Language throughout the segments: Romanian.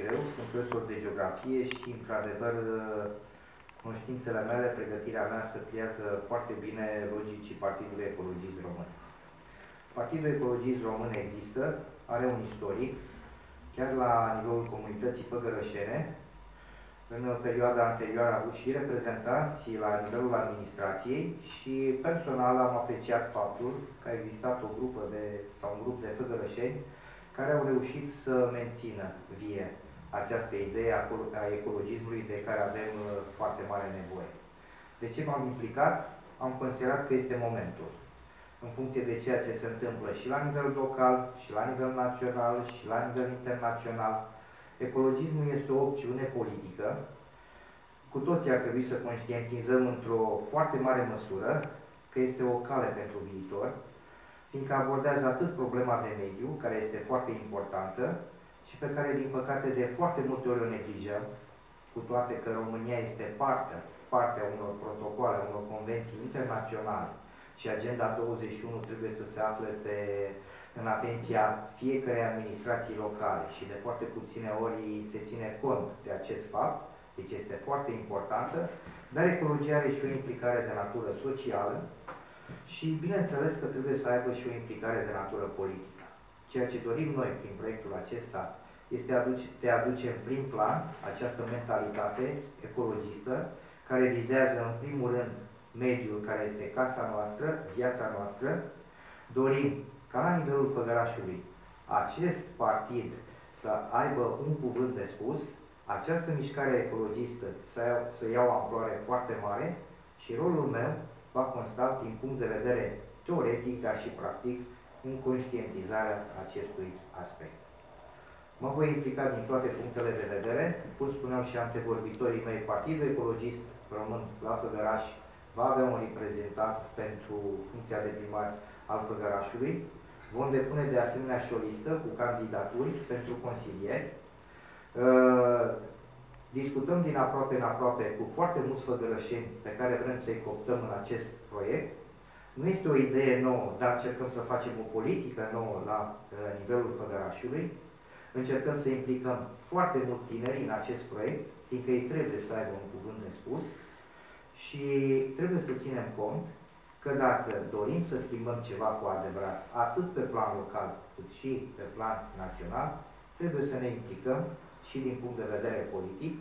greu, sunt profesor de geografie și, într-adevăr, cunoștințele mele, pregătirea mea se pliază foarte bine logicii Partidului Ecologist Român. Partidul Ecologist Român există, are un istoric, chiar la nivelul comunității Făgărășene, în perioada anterioară a avut și reprezentanții la nivelul administrației și personal am apreciat faptul că a existat o grupă de, sau un grup de făgărășeni care au reușit să mențină vie această idee a ecologismului de care avem uh, foarte mare nevoie. De ce m-am implicat? Am considerat că este momentul. În funcție de ceea ce se întâmplă și la nivel local, și la nivel național, și la nivel internațional, ecologismul este o opțiune politică. Cu toții ar trebui să conștientizăm într-o foarte mare măsură că este o cale pentru viitor, fiindcă abordează atât problema de mediu, care este foarte importantă, și pe care, din păcate, de foarte multe ori o neglijăm, cu toate că România este parte, partea unor protocoale, unor convenții internaționale și Agenda 21 trebuie să se afle pe, în atenția fiecarei administrații locale și de foarte puține ori se ține cont de acest fapt, deci este foarte importantă, dar ecologia are și o implicare de natură socială și bineînțeles că trebuie să aibă și o implicare de natură politică. Ceea ce dorim noi prin proiectul acesta este de a aduce în prim plan această mentalitate ecologistă care vizează în primul rând mediul care este casa noastră, viața noastră. Dorim ca la nivelul făgărașului acest partid să aibă un cuvânt de spus, această mișcare ecologistă să, iau, să iau amploare foarte mare și rolul meu va consta din punct de vedere teoretic, dar și practic, în conștientizarea acestui aspect. Mă voi implica din toate punctele de vedere, cum spuneau și antevorbitorii mei, Partidul Ecologist Român la Făgăraș va avea un reprezentant pentru funcția de primar al Făgărașului. Vom depune de asemenea și o listă cu candidaturi pentru consilieri. Uh, discutăm din aproape în aproape cu foarte mulți făgărășeni pe care vrem să-i coptăm în acest proiect. Nu este o idee nouă, dar încercăm să facem o politică nouă la uh, nivelul Făgărașului. Încercăm să implicăm foarte mult tineri în acest proiect, fiindcă ei trebuie să aibă un cuvânt de spus și trebuie să ținem cont că dacă dorim să schimbăm ceva cu adevărat, atât pe plan local cât și pe plan național, trebuie să ne implicăm și din punct de vedere politic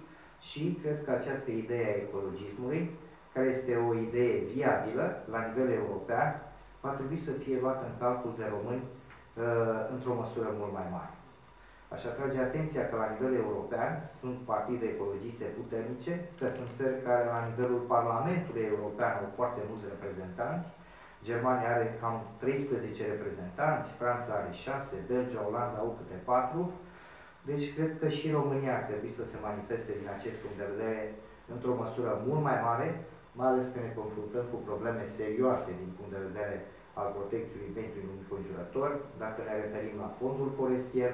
și cred că această idee a ecologismului, care este o idee viabilă la nivel european, va trebui să fie luată în calcul de români uh, într-o măsură mult mai mare. Aș atrage atenția că la nivel european sunt partide ecologiste puternice, că sunt țări care la nivelul Parlamentului European au foarte mulți reprezentanți, Germania are cam 13 reprezentanți, Franța are 6, Belgia, Olanda au câte 4, deci cred că și România ar trebui să se manifeste din acest punct de vedere într-o măsură mult mai mare, mai ales că ne confruntăm cu probleme serioase din punct de vedere al protecției mediului înconjurător, dacă ne referim la fondul forestier,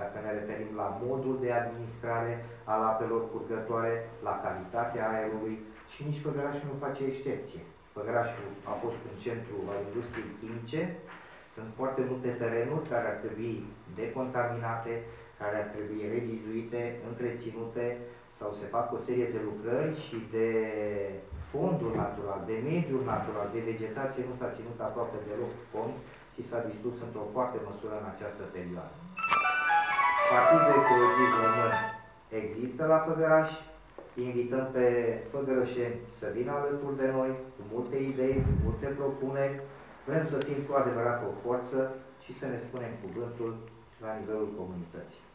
dacă ne referim la modul de administrare al apelor curgătoare, la calitatea aerului și nici Făgărașul nu face excepție. Făgărașul a fost un centru al industriei chimice, sunt foarte multe terenuri care ar trebui decontaminate, care ar trebui revizuite, întreținute sau se fac o serie de lucrări și de fondul natural, de mediul natural, de vegetație nu s-a ținut aproape deloc cont și s-a distrus într-o foarte măsură în această perioadă. Partidul Ecologist Român există la Făgăraș. Invităm pe făgărășeni să vină alături de noi cu multe idei, cu multe propuneri. Vrem să fim cu adevărat o forță și să ne spunem cuvântul la nivelul comunității.